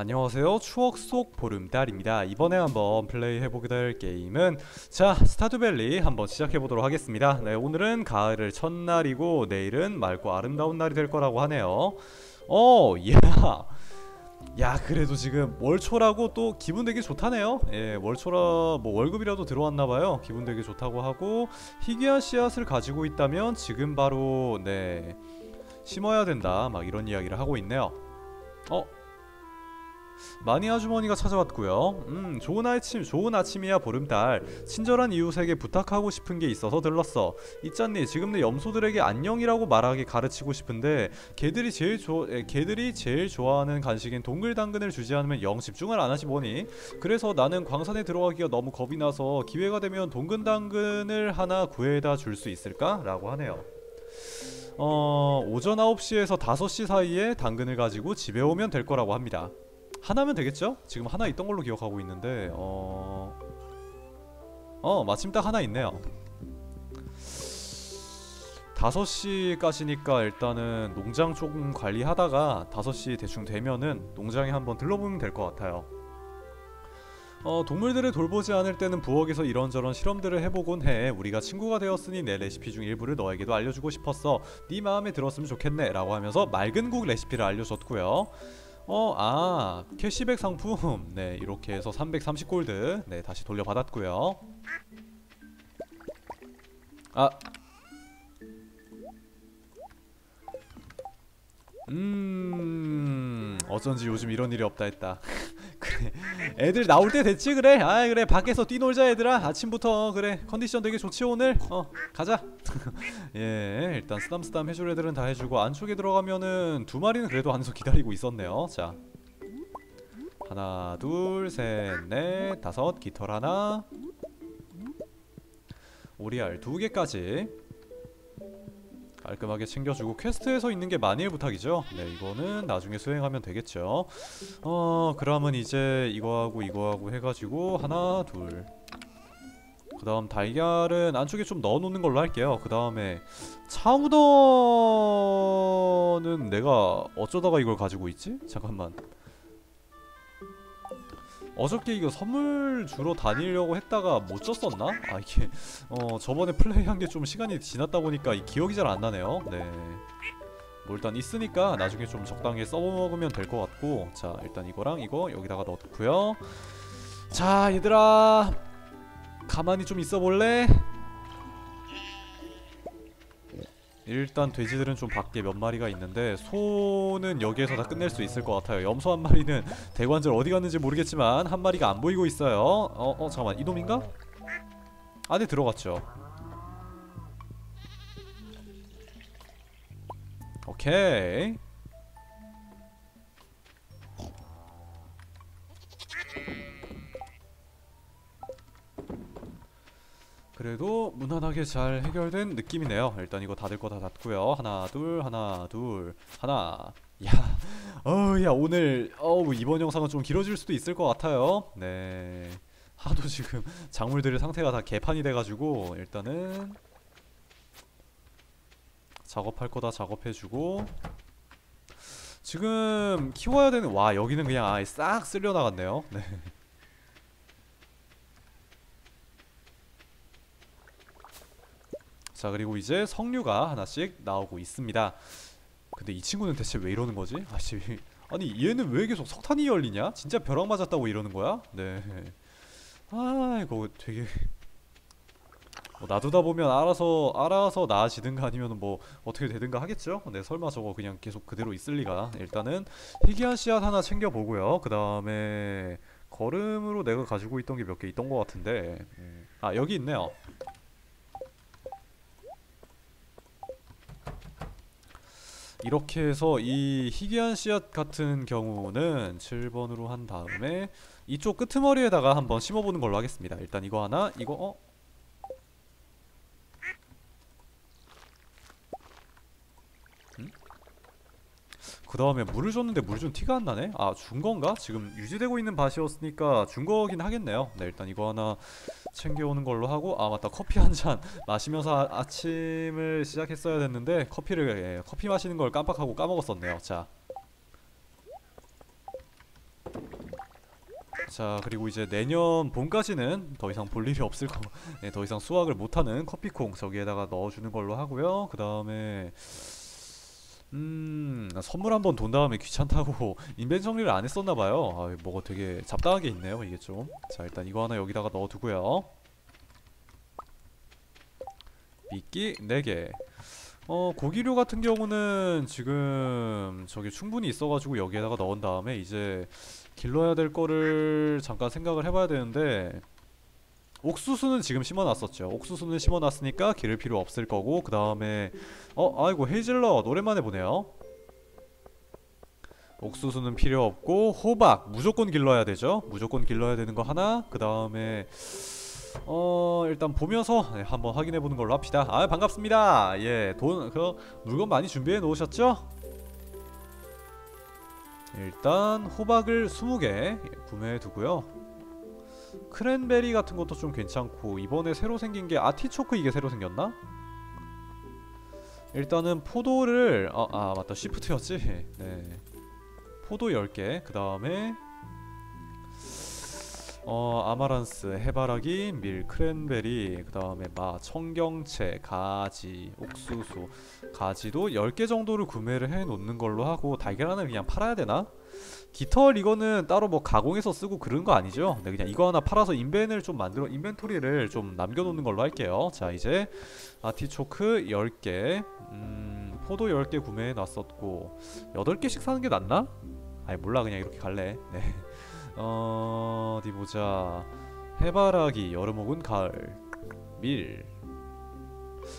안녕하세요. 추억 속 보름달입니다. 이번에 한번 플레이 해보게 될 게임은 자 스타듀밸리 한번 시작해보도록 하겠습니다. 네 오늘은 가을을 첫날이고 내일은 맑고 아름다운 날이 될 거라고 하네요. 어야. 야 그래도 지금 월초라고 또 기분 되게 좋다네요. 예 월초라 뭐 월급이라도 들어왔나봐요. 기분 되게 좋다고 하고 희귀한 씨앗을 가지고 있다면 지금 바로 네 심어야 된다. 막 이런 이야기를 하고 있네요. 어 마니 아주머니가 찾아왔고요. 음, 좋은 아침, 좋은 아침이야 보름달. 친절한 이웃에게 부탁하고 싶은 게 있어서 들렀어. 있잖니, 지금 내 염소들에게 안녕이라고 말하기 가르치고 싶은데 개들이 제일 좋, 에, 개들이 제일 좋아하는 간식인 동글당근을 주지 않으면 영 집중을 안 하지 뭐니. 그래서 나는 광산에 들어가기가 너무 겁이 나서 기회가 되면 동글당근을 하나 구해다 줄 수 있을까?라고 하네요. 어, 오전 9시에서 5시 사이에 당근을 가지고 집에 오면 될 거라고 합니다. 하나면 되겠죠? 지금 하나 있던 걸로 기억하고 있는데 어... 어 마침 딱 하나 있네요. 5시까지니까 일단은 농장 조금 관리하다가 5시 대충 되면은 농장에 한번 들러보면 될 것 같아요. 어, 동물들을 돌보지 않을 때는 부엌에서 이런저런 실험들을 해보곤 해. 우리가 친구가 되었으니 내 레시피 중 일부를 너에게도 알려주고 싶었어 네 마음에 들었으면 좋겠네 라고 하면서 맑은 국 레시피를 알려줬고요 어, 아, 캐시백 상품. 네, 이렇게 해서 330골드. 네, 다시 돌려받았고요. 아. 음, 어쩐지 요즘 이런 일이 없다 했다. 그래, 애들 나올 때 됐지 그래. 아, 그래 밖에서 뛰놀자 얘들아. 아침부터 그래 컨디션 되게 좋지 오늘. 어, 가자. 예, 일단 쓰담쓰담 해줄 애들은 다 해주고 안쪽에 들어가면은 두 마리는 그래도 안에서 기다리고 있었네요. 자, 하나, 둘, 셋, 넷, 다섯, 깃털 하나, 오리알 두 개까지 깔끔하게 챙겨주고 퀘스트에서 있는 게 마니의 부탁이죠. 네, 이거는 나중에 수행하면 되겠죠. 어, 그러면 이제 이거하고 이거하고 해가지고 하나, 둘. 그 다음 달걀은 안쪽에 좀 넣어놓는 걸로 할게요 그 다음에 차우더는 내가 어쩌다가 이걸 가지고 있지? 잠깐만 어저께 이거 선물 주러 다니려고 했다가 못 줬었나? 아 이게 어 저번에 플레이한 게 좀 시간이 지났다 보니까 이 기억이 잘 안 나네요 네. 뭐 일단 있으니까 나중에 좀 적당히 써먹으면 될 것 같고 자 일단 이거랑 이거 여기다가 넣고요 자 얘들아 가만히 좀 있어 볼래? 일단 돼지들은 좀 밖에 몇 마리가 있는데 소는 여기에서 다 끝낼 수 있을 것 같아요 염소 한 마리는 대관절 어디 갔는지 모르겠지만 한 마리가 안 보이고 있어요 어? 어 잠깐만 이놈인가? 안에 들어갔죠 오케이 그래도 무난하게 잘 해결된 느낌이네요. 일단 이거 닫을 거 다 닫고요. 하나 둘 하나 둘 하나. 야 어야 오늘 어우 이번 영상은 좀 길어질 수도 있을 것 같아요. 네. 하도 지금 작물들의 상태가 다 개판이 돼가지고 일단은 작업할 거다 작업해주고 지금 키워야 되는 와 여기는 그냥 아예 싹 쓸려 나갔네요. 네 자 그리고 이제 석류가 하나씩 나오고 있습니다 근데 이 친구는 대체 왜 이러는 거지? 아씨 아니 얘는 왜 계속 석탄이 열리냐? 진짜 벼락 맞았다고 이러는 거야? 네. 아 이거 되게 뭐 놔두다 보면 알아서 알아서 나아지든가 아니면 뭐 어떻게 되든가 하겠죠? 네 설마 저거 그냥 계속 그대로 있을 리가 일단은 희귀한 씨앗 하나 챙겨보고요 그 다음에 걸음으로 내가 가지고 있던 게 몇 개 있던 것 같은데 음. 아 여기 있네요 이렇게 해서 이 희귀한 씨앗 같은 경우는 7번으로 한 다음에 이쪽 끄트머리에다가 한번 심어보는 걸로 하겠습니다 일단 이거 하나 이거 어? 그 다음에 물을 줬는데 물준 티가 안 나네? 아 준건가? 지금 유지되고 있는 밭이었으니까 준거긴 하겠네요 네 일단 이거 하나 챙겨오는 걸로 하고 아 맞다 커피 한 잔 마시면서 아, 침을 시작했어야 됐는데 커피를 예, 커피 마시는 걸 깜빡하고 까먹었었네요 자 자 그리고 이제 내년 봄까지는 더 이상 볼 일이 없을 거, 네, 더 이상 수확을 못하는 커피콩 저기에다가 넣어주는 걸로 하고요. 그 다음에 음 선물 한번 돈 다음에 귀찮다고 인벤 정리를 안 했었나봐요. 아 뭐가 되게 잡다하게 있네요 이게 좀. 자 일단 이거 하나 여기다가 넣어두고요. 미끼 4개. 어 고기류 같은 경우는 지금 저기 충분히 있어가지고 여기에다가 넣은 다음에 이제 길러야 될 거를 잠깐 생각을 해봐야 되는데 옥수수는 지금 심어놨었죠. 옥수수는 심어놨으니까 기를 필요 없을 거고 그 다음에 어 아이고 헤이즐넛 오랜만에 보네요. 옥수수는 필요 없고 호박 무조건 길러야 되죠. 무조건 길러야 되는 거 하나 그 다음에 어 일단 보면서 네, 한번 확인해 보는 걸로 합시다. 아 반갑습니다. 예돈 그 물건 많이 준비해 놓으셨죠? 일단 호박을 20개 구매해 두고요. 크랜베리 같은 것도 좀 괜찮고 이번에 새로 생긴 게 아티초크 이게 새로 생겼나? 일단은 포도를 아, 아 맞다. 시프트였지? 네. 포도 10개. 그 다음에 어 아마란스 해바라기 밀 크랜베리 그 다음에 마 청경채 가지 옥수수. 가지도 10개 정도를 구매를 해 놓는 걸로 하고 달걀 하나 그냥 팔아야 되나? 깃털 이거는 따로 뭐 가공해서 쓰고 그런 거 아니죠? 네, 그냥 이거 하나 팔아서 인벤을 좀 만들어 인벤토리를 좀 남겨놓는 걸로 할게요. 자 이제 아티초크 10개, 음, 포도 10개 구매해 놨었고 8개씩 사는 게 낫나? 아니 몰라 그냥 이렇게 갈래. 네. 어, 어디 보자. 해바라기 여름 혹은 가을 밀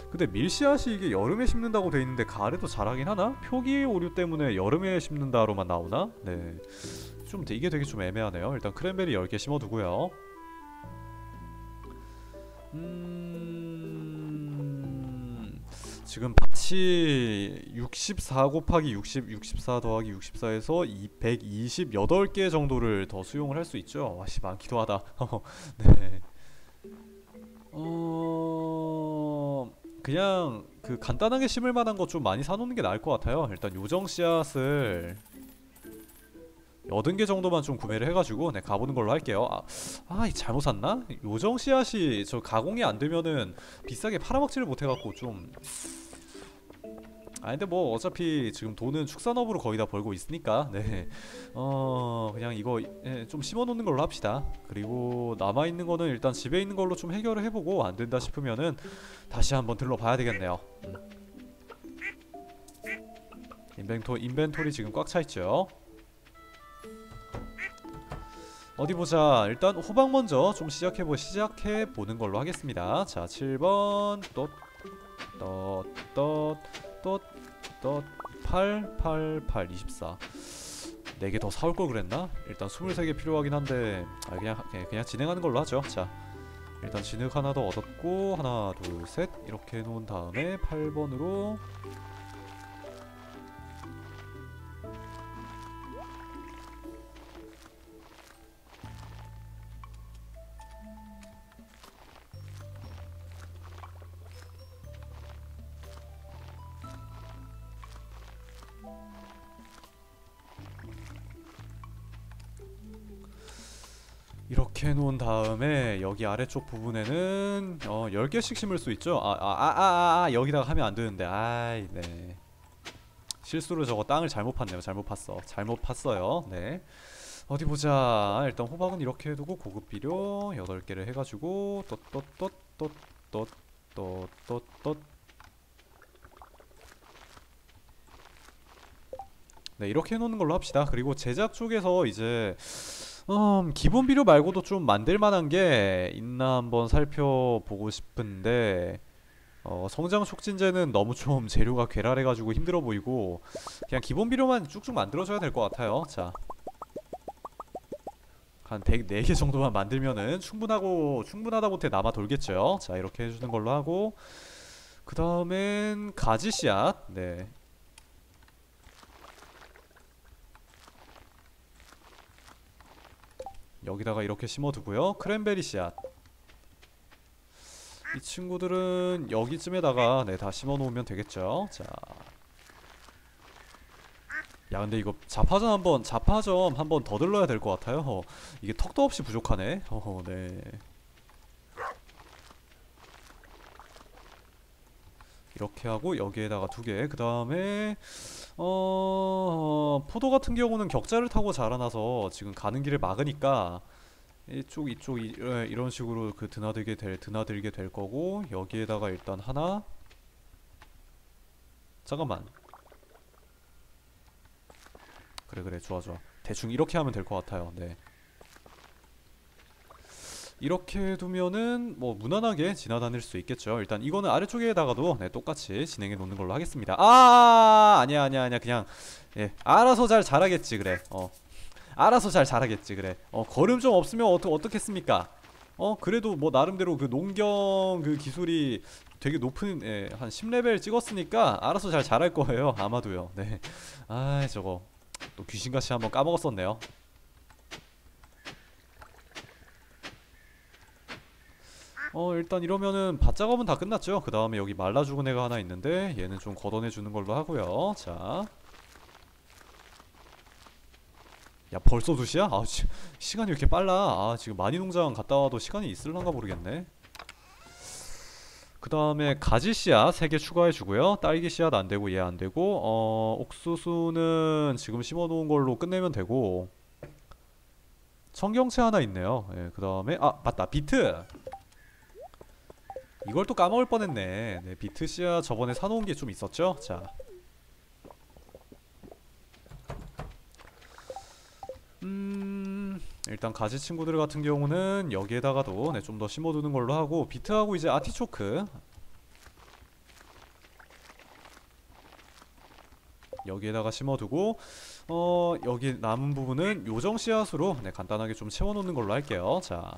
근데 밀씨앗이 이게 여름에 심는다고 돼 있는데 가을에도 자라긴 하나? 표기 오류 때문에 여름에 심는다로만 나오나? 네. 좀 되- 이게 되게 좀 애매하네요. 일단 크랜베리 10개 심어두고요. 음... 지금 밭이 64 곱하기 60, 64 더하기 64에서 228개 정도를 더 수용을 할 수 있죠. 와씨 많기도 하다. 네. 어... 그냥 그 간단하게 심을 만한 거좀 많이 사놓는 게 나을 것 같아요. 일단 요정 씨앗을 80개 정도만 좀 구매를 해가지고 네 가보는 걸로 할게요. 아, 아이 잘못 샀나? 요정 씨앗이 저 가공이 안 되면은 비싸게 팔아먹지를 못해갖고 좀. 아 근데 뭐 어차피 지금 돈은 축산업으로 거의 다 벌고 있으니까 네. 어 그냥 이거 예, 좀 심어놓는 걸로 합시다. 그리고 남아 있는 거는 일단 집에 있는 걸로 좀 해결을 해보고 안 된다 싶으면은 다시 한번 들러봐야 되겠네요. 음. 인벤토 인벤토리 지금 꽉 차 있죠. 어디 보자. 일단 호박 먼저 좀 시작해 보 시작해 보는 걸로 하겠습니다. 자, 7번 또 또또또 또8 8 8 24. 4개 더 사올 걸 그랬나? 일단 23개 필요하긴 한데 아 그냥 그냥, 그냥 진행하는 걸로 하죠. 자. 일단 진흙 하나 더 얻었고 하나 둘 셋 이렇게 해 놓은 다음에 8번으로 이렇게 해놓은 다음에 여기 아래쪽 부분에는 어 10개씩 심을 수 있죠? 아 아 아 아 아 여기다가 하면 안되는데. 아이 네. 실수로 저거 땅을 잘못 팠네요. 잘못 팠어. 잘못 팠어요. 네. 어디 보자. 일단 호박은 이렇게 해두고 고급 비료 8개를 해가지고 또또또또또또또. 네 이렇게 해놓는 걸로 합시다. 그리고 제작 쪽에서 이제 음, 기본 비료 말고도 좀 만들 만한 게 있나 한번 살펴보고 싶은데 어, 성장 촉진제는 너무 좀 재료가 괴랄해가지고 힘들어 보이고 그냥 기본 비료만 쭉쭉 만들어줘야 될 것 같아요. 자. 한 104개 정도만 만들면은 충분하고 충분하다 못해 남아 돌겠죠? 자 이렇게 해주는 걸로 하고 그 다음엔 가지 씨앗. 네 여기다가 이렇게 심어두고요. 크랜베리 씨앗. 이 친구들은 여기쯤에다가 네, 다 심어놓으면 되겠죠. 자. 야 근데 이거 자파점 한번 자파점 한번 더 들러야 될 것 같아요. 어, 이게 턱도 없이 부족하네. 어허 네. 이렇게 하고 여기에다가 두 개. 그 다음에 어 포도 같은 경우는 격자를 타고 자라나서 지금 가는 길을 막으니까 이쪽 이쪽 이, 예, 이런 식으로 그 드나들게 될 드나들게 될 거고 여기에다가 일단 하나. 잠깐만. 그래 그래. 좋아 좋아. 대충 이렇게 하면 될 것 같아요. 네 이렇게 두면은 뭐 무난하게 지나다닐 수 있겠죠. 일단 이거는 아래쪽에다가도 네 똑같이 진행해 놓는 걸로 하겠습니다. 아 아니야 아니야 아니야. 그냥 예 알아서 잘 자라겠지 그래. 어 알아서 잘 자라겠지 그래. 어 걸음 좀 없으면 어떠, 어떻겠습니까? 어 그래도 뭐 나름대로 그 농경 그 기술이 되게 높은 예, 한 10레벨 찍었으니까 알아서 잘 자랄 거예요 아마도요. 네아 저거 또 귀신같이 한번 까먹었었네요 어 일단 이러면은 밭 작업은 다 끝났죠? 그 다음에 여기 말라 죽은 애가 하나 있는데 얘는 좀 걷어내 주는 걸로 하고요. 자. 야 벌써 2시야? 아 시, 시간이 왜 이렇게 빨라? 아 지금 많이 농장 갔다 와도 시간이 있을란가 모르겠네. 그 다음에 가지 씨앗 3개 추가해 주고요. 딸기 씨앗 안되고 얘 안되고 어 옥수수는 지금 심어놓은 걸로 끝내면 되고. 청경채 하나 있네요. 예, 그 다음에 아 맞다. 비트 이걸 또 까먹을 뻔했네. 네, 비트 씨앗 저번에 사놓은 게 좀 있었죠? 자. 음 일단 가지 친구들 같은 경우는 여기에다가도 네, 좀 더 심어두는 걸로 하고 비트하고 이제 아티초크. 여기에다가 심어두고 어 여기 남은 부분은 요정 씨앗으로 네, 간단하게 좀 채워놓는 걸로 할게요. 자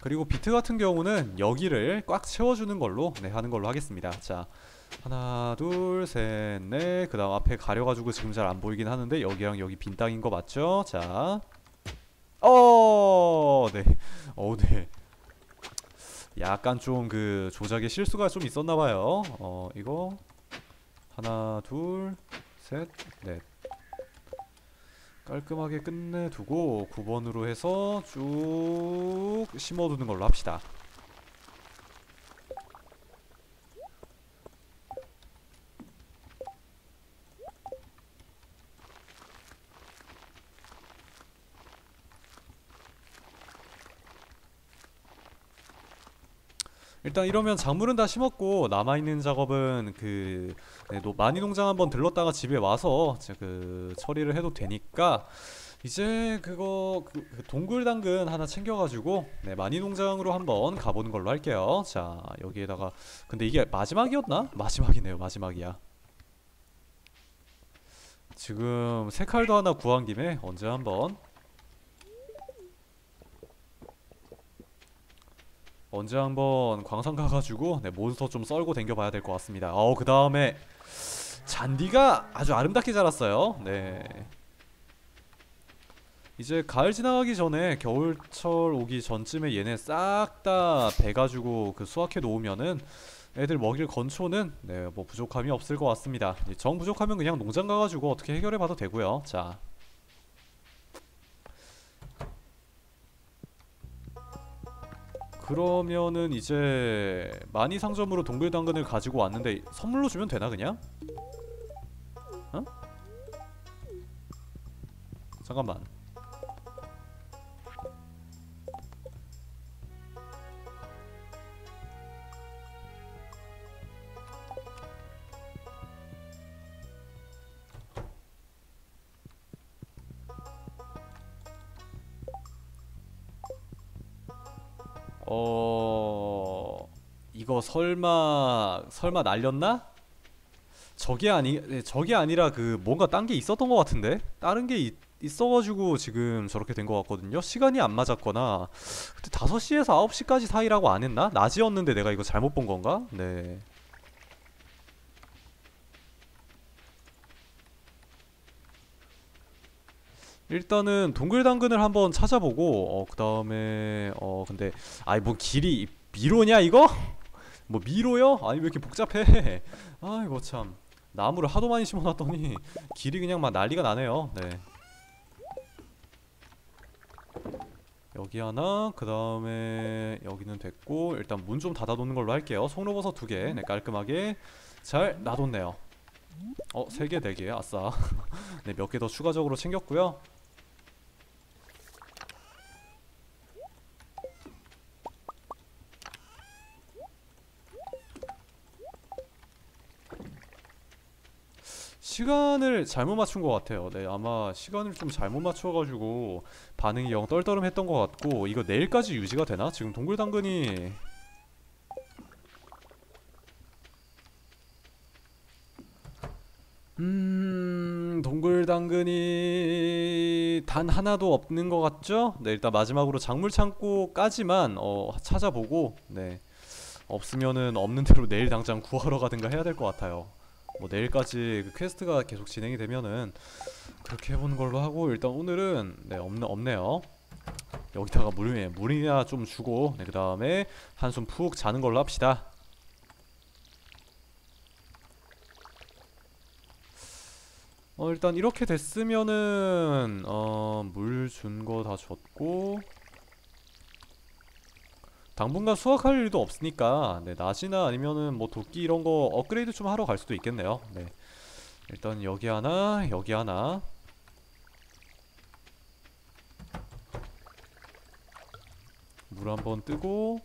그리고 비트 같은 경우는 여기를 꽉 채워주는 걸로 네 하는 걸로 하겠습니다 자 하나 둘 셋 넷 그 다음 앞에 가려가지고 지금 잘 안 보이긴 하는데 여기랑 여기 빈 땅인 거 맞죠? 자 어, 네. 어, 네. 약간 좀 그 조작에 실수가 좀 있었나봐요. 어, 이거 하나, 둘, 셋, 넷. 깔끔하게 끝내두고 9번으로 해서 쭉 심어두는 걸로 합시다. 일단 이러면 작물은 다 심었고 남아있는 작업은 그 네, 노- 많이 농장 한번 들렀다가 집에 와서 그 처리를 해도 되니까 이제 그거 그, 그 동굴 당근 하나 챙겨가지고 네 많이 농장으로 한번 가보는 걸로 할게요. 자 여기에다가 근데 이게 마지막이었나? 마지막이네요. 마지막이야. 지금 새 칼도 하나 구한 김에 언제 한번 언제 한번 광산 가가지고 네, 몬스터 좀 썰고 댕겨봐야 될 것 같습니다. 어, 그 다음에 잔디가 아주 아름답게 자랐어요. 네. 이제 가을 지나가기 전에 겨울철 오기 전쯤에 얘네 싹다 베가지고 그 수확해 놓으면은 애들 먹일 건초는 네, 뭐 부족함이 없을 것 같습니다. 이정 부족하면 그냥 농장 가가지고 어떻게 해결해 봐도 되고요. 자. 그러면은 이제 많이 상점으로 동글당근을 가지고 왔는데 선물로 주면 되나 그냥? 어? 잠깐만 설마 설마 날렸나? 저게 아니 네, 저게 아니라 그 뭔가 딴 게 있었던 것 같은데 다른 게 있, 있어가지고 지금 저렇게 된 것 같거든요 시간이 안 맞았거나 그때 5시에서 9시까지 사이라고 안 했나? 낮이었는데 내가 이거 잘못 본 건가? 네 일단은 동글당근을 한번 찾아보고 어 그 다음에 어 근데 아이 뭐 길이 미로냐 이거? 뭐 미로요? 아니 왜 이렇게 복잡해? 아이고 참 나무를 하도 많이 심어놨더니 길이 그냥 막 난리가 나네요. 네. 여기 하나, 그 다음에 여기는 됐고 일단 문 좀 닫아놓는 걸로 할게요. 송로버섯 두 개, 네 깔끔하게 잘 놔뒀네요. 어, 세 개, 네 개, 아싸. 네, 몇 개 더 추가적으로 챙겼고요. 시간을 잘못 맞춘 것 같아요. 네, 아마 시간을 좀 잘못 맞춰가지고 반응이 영 떨떠름했던 것 같고 이거 내일까지 유지가 되나? 지금 동글당근이 음 동글당근이 단 하나도 없는 것 같죠? 네 일단 마지막으로 작물 창고까지만 어, 찾아보고 네 없으면은 없는 대로 내일 당장 구하러 가든가 해야 될 것 같아요. 뭐 내일까지 그 quest가 계속 진행이 되면은 그렇게 해보는 걸로 하고 일단 오늘은 네 없네 없네요. 여기다가 물 물이나 좀 주고 네, 그 다음에 한숨 푹 자는 걸로 합시다. 어 일단 이렇게 됐으면은 어 물 준 거 다 줬고 당분간 수확할 일도 없으니까 네, 낫이나 아니면은 뭐 도끼 이런 거 업그레이드 좀 하러 갈 수도 있겠네요. 네. 일단 여기 하나, 여기 하나. 물 한번 뜨고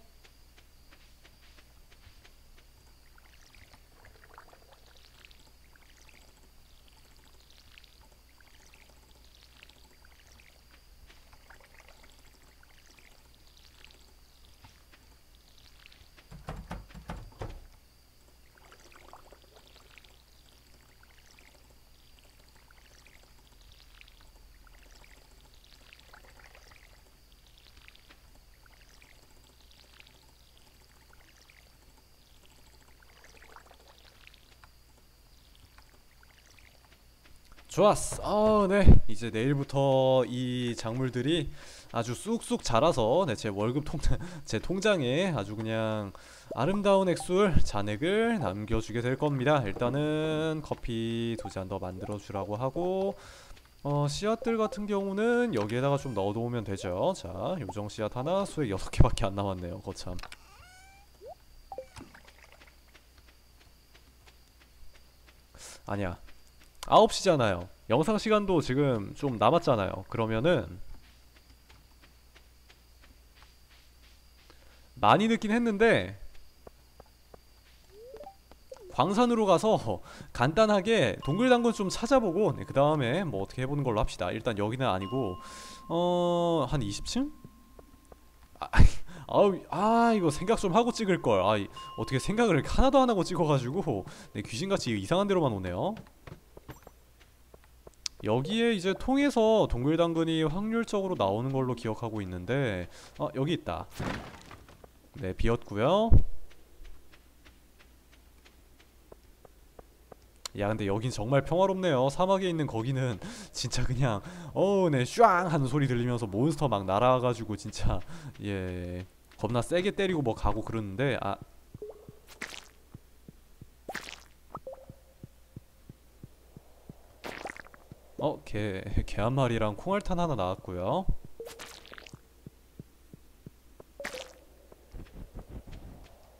좋았어. 어, 네. 이제 내일부터 이 작물들이 아주 쑥쑥 자라서 네, 제 월급 통, 제 통장에 아주 그냥 아름다운 액술 잔액을 남겨주게 될 겁니다. 일단은 커피 두 잔 더 만들어 주라고 하고 어, 씨앗들 같은 경우는 여기에다가 좀 넣어 놓으면 되죠. 자, 요정 씨앗 하나, 수액 여섯 개밖에 안 남았네요. 거참. 아니야. 9시잖아요. 영상 시간도 지금 좀 남았잖아요. 그러면은 많이 늦긴 했는데 광산으로 가서 간단하게 동글당근 좀 찾아보고 네, 그 다음에 뭐 어떻게 해보는 걸로 합시다. 일단 여기는 아니고 어... 한 20층? 아, 아우, 아 이거 생각 좀 하고 찍을 걸. 아 이- 어떻게 생각을 하나도 안 하고 찍어가지고 네, 귀신같이 이상한 데로만 오네요. 여기에 이제 통해서 동글당근이 확률적으로 나오는 걸로 기억하고 있는데 아 여기 있다. 네 비었고요. 야 근데 여긴 정말 평화롭네요. 사막에 있는 거기는 진짜 그냥 어우 네슈 하는 소리 들리면서 몬스터 막 날아가지고 진짜 예. 겁나 세게 때리고 뭐 가고 그러는데 아 어, 개, 개 한 마리랑 콩알탄 하나 나왔고요.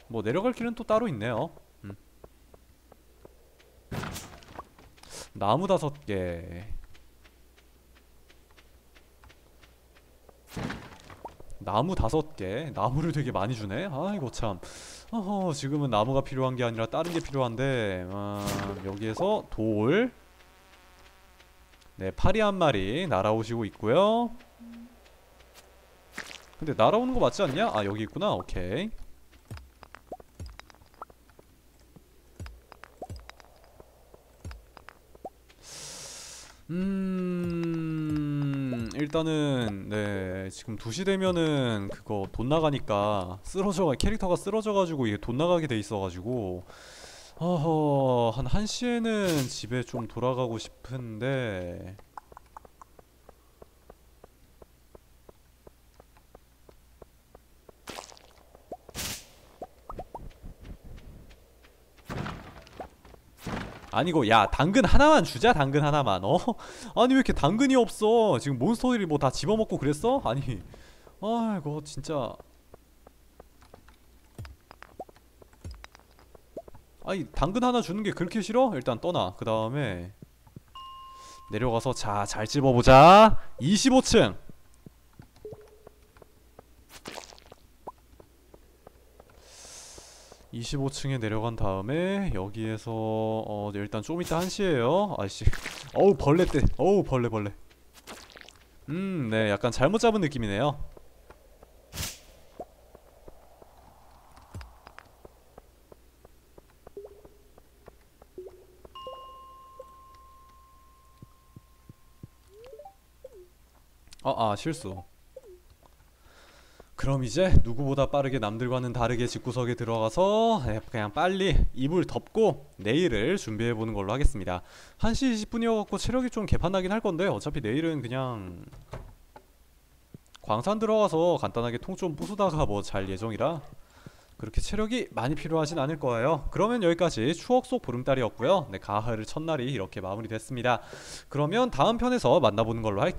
뭐 내려갈 길은 또 따로 있네요. 음. 나무 다섯 개. 나무 다섯 개. 나무를 되게 많이 주네. 아이고 참. 어허, 지금은 나무가 필요한 게 아니라 다른 게 필요한데, 아, 여기에서 돌. 네, 파리 한 마리 날아오시고 있고요. 근데 날아오는 거 맞지 않냐? 아, 여기 있구나. 오케이. 음... 일단은 네, 지금 2시 되면은 그거 돈 나가니까 쓰러져 캐릭터가 쓰러져 가지고 이게 돈 나가게 돼 있어 가지고 어허 한 1시에는 집에 좀 돌아가고 싶은데 아니고 야 당근 하나만 주자 당근 하나만 어? 아니 왜 이렇게 당근이 없어 지금 몬스터들이 뭐 다 집어먹고 그랬어? 아니 아이고 진짜 아니 당근 하나 주는 게 그렇게 싫어? 일단 떠나. 그 다음에 내려가서 자 잘 집어보자. 25층. 25층에 내려간 다음에 여기에서 어 일단 좀 이따 1시에요. 아이씨. 어우 벌레 때. 어우 벌레 벌레. 음 네 약간 잘못 잡은 느낌이네요 아, 아 실수. 그럼 이제 누구보다 빠르게 남들과는 다르게 집구석에 들어가서 네, 그냥 빨리 이불 덮고 내일을 준비해보는 걸로 하겠습니다. 1시 20분이어갖고 체력이 좀 개판나긴 할 건데 어차피 내일은 그냥 광산 들어가서 간단하게 통 좀 부수다가 뭐 잘 예정이라 그렇게 체력이 많이 필요하진 않을 거예요. 그러면 여기까지 추억 속 보름달이었고요. 네 가을 첫날이 이렇게 마무리됐습니다. 그러면 다음 편에서 만나보는 걸로 할게요